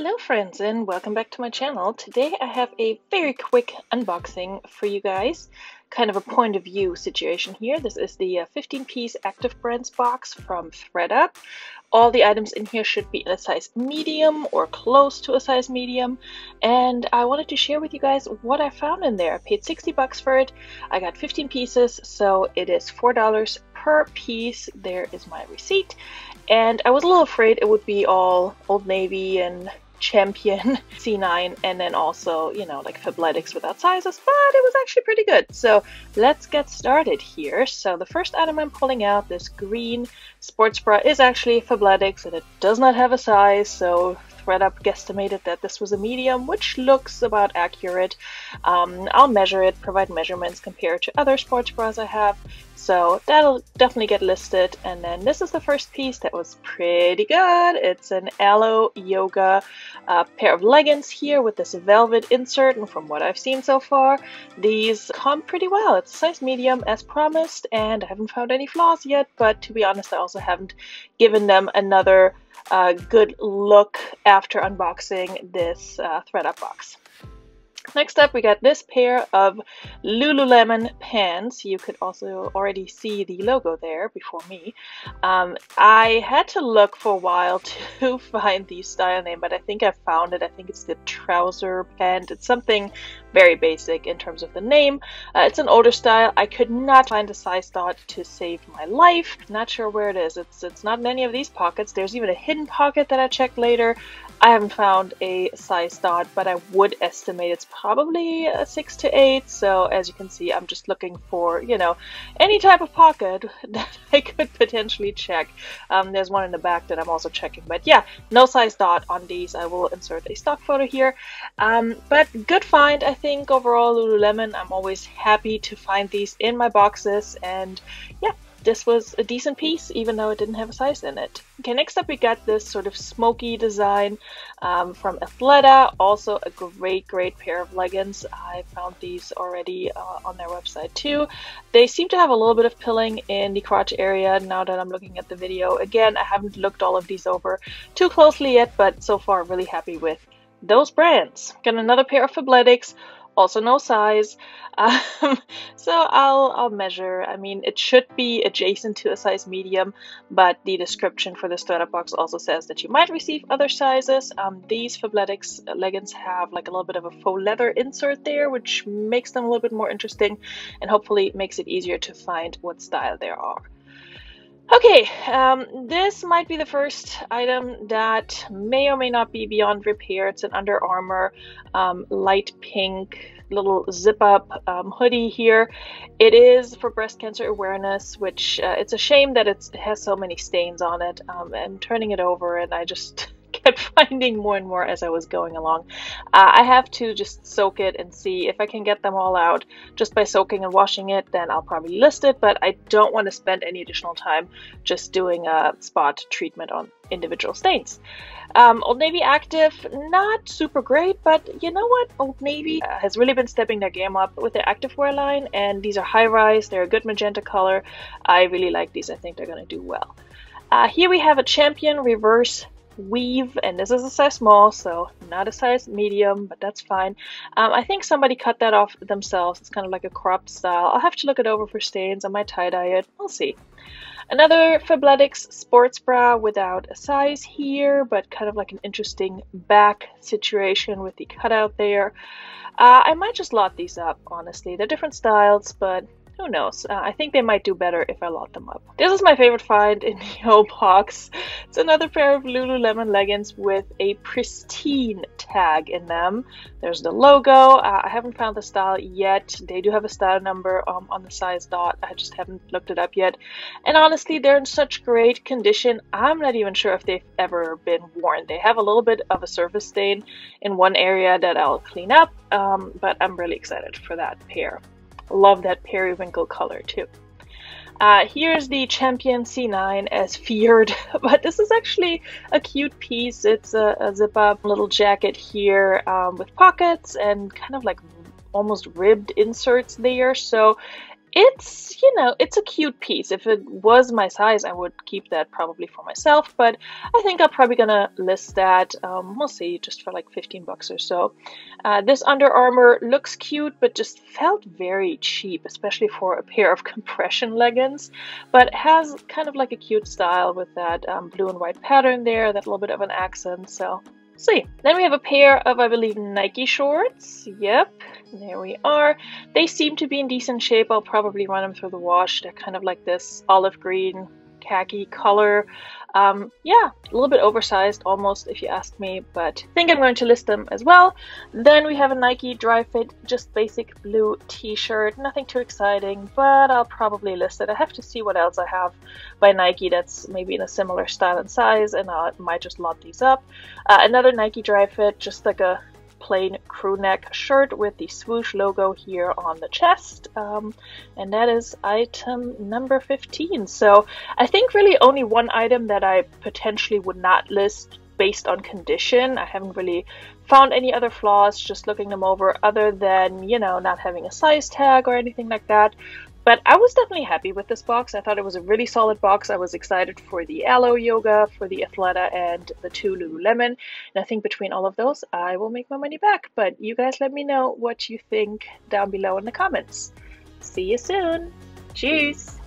Hello friends and welcome back to my channel. Today I have a very quick unboxing for you guys. Kind of a point of view situation here. This is the 15-piece uh, Active Brands box from thredUP. All the items in here should be in a size medium or close to a size medium. And I wanted to share with you guys what I found in there. I paid 60 bucks for it. I got 15 pieces, so it is $4 per piece. There is my receipt. And I was a little afraid it would be all Old Navy and Champion C9 and then also, you know, like Fabletics without sizes, but it was actually pretty good. So let's get started here. So the first item I'm pulling out, this green sports bra, is actually Fabletics and it does not have a size, so thredUP guesstimated that this was a medium, which looks about accurate. Um, I'll measure it, provide measurements compared to other sports bras I have. So that'll definitely get listed. And then this is the first piece that was pretty good. It's an Alo Yoga uh, pair of leggings here with this velvet insert. And from what I've seen so far, these come pretty well. It's a size medium as promised, and I haven't found any flaws yet. But to be honest, I also haven't given them another uh, good look after unboxing this uh, thredUP box. Next up, we got this pair of Lululemon pants. You could also already see the logo there before me. Um, I had to look for a while to find the style name, but I think I found it. I think it's the trouser pant. It's something very basic in terms of the name. Uh, it's an older style. I could not find a size dot to save my life. Not sure where it is. It's, it's not in any of these pockets. There's even a hidden pocket that I checked later. I haven't found a size dot, but I would estimate it's probably a 6 to 8. So as you can see, I'm just looking for, you know, any type of pocket that I could potentially check. Um, there's one in the back that I'm also checking. But yeah, no size dot on these. I will insert a stock photo here. Um, but good find, I think, overall, Lululemon. I'm always happy to find these in my boxes. And yeah, this was a decent piece, even though it didn't have a size in it. Okay, next up we got this sort of smoky design um, from Athleta. Also a great, great pair of leggings. I found these already uh, on their website too. They seem to have a little bit of pilling in the crotch area now that I'm looking at the video. Again, I haven't looked all of these over too closely yet, but so far really happy with those brands. Got another pair of Fabletics also no size. Um, so I'll, I'll measure. I mean, it should be adjacent to a size medium, but the description for the startup box also says that you might receive other sizes. Um, these Fabletics leggings have like a little bit of a faux leather insert there, which makes them a little bit more interesting and hopefully makes it easier to find what style there are. Okay, um, this might be the first item that may or may not be beyond repair. It's an Under Armour um, light pink little zip up um, hoodie here. It is for breast cancer awareness, which uh, it's a shame that it has so many stains on it. Um, I'm turning it over and I just kept finding more and more as I was going along. Uh, I have to just soak it and see if I can get them all out just by soaking and washing it then I'll probably list it but I don't want to spend any additional time just doing a spot treatment on individual stains. Um, Old Navy Active, not super great, but you know what? Old Navy uh, has really been stepping their game up with their activewear line, and these are high rise, they're a good magenta color. I really like these, I think they're going to do well. Uh, here we have a Champion Reverse weave and this is a size small so not a size medium but that's fine. Um, I think somebody cut that off themselves. It's kind of like a cropped style. I'll have to look it over for stains I might tie-dye it we'll see. Another Fabletics sports bra without a size here but kind of like an interesting back situation with the cutout there. Uh, I might just lot these up honestly. They're different styles but who knows? Uh, I think they might do better if I lot them up. This is my favorite find in the whole box. It's another pair of Lululemon leggings with a pristine tag in them. There's the logo. Uh, I haven't found the style yet. They do have a style number um, on the size dot. I just haven't looked it up yet. And honestly, they're in such great condition. I'm not even sure if they've ever been worn. They have a little bit of a surface stain in one area that I'll clean up, um, but I'm really excited for that pair. Love that periwinkle color too. Uh, here's the Champion C9 as feared, but this is actually a cute piece. It's a, a zip-up little jacket here um, with pockets and kind of like almost ribbed inserts there. So it's, you know, it's a cute piece. If it was my size, I would keep that probably for myself, but I think I'm probably gonna list that, um, we'll see, just for like 15 bucks or so. Uh, this Under Armour looks cute, but just felt very cheap, especially for a pair of compression leggings, but has kind of like a cute style with that um, blue and white pattern there, that little bit of an accent, so see. Then we have a pair of, I believe, Nike shorts. Yep, there we are. They seem to be in decent shape. I'll probably run them through the wash. They're kind of like this olive green khaki color. Um, yeah, a little bit oversized almost if you ask me, but I think I'm going to list them as well. Then we have a Nike Dri-FIT just basic blue t-shirt, nothing too exciting, but I'll probably list it. I have to see what else I have by Nike that's maybe in a similar style and size, and I might just lot these up. Uh, another Nike Dri-FIT, just like a plain crew neck shirt with the swoosh logo here on the chest. Um, and that is item number 15. So I think really only one item that I potentially would not list based on condition. I haven't really found any other flaws just looking them over other than, you know, not having a size tag or anything like that. But I was definitely happy with this box. I thought it was a really solid box. I was excited for the Alo Yoga, for the Athleta, and the two Lululemon. And I think between all of those, I will make my money back. But you guys let me know what you think down below in the comments. See you soon. Cheers!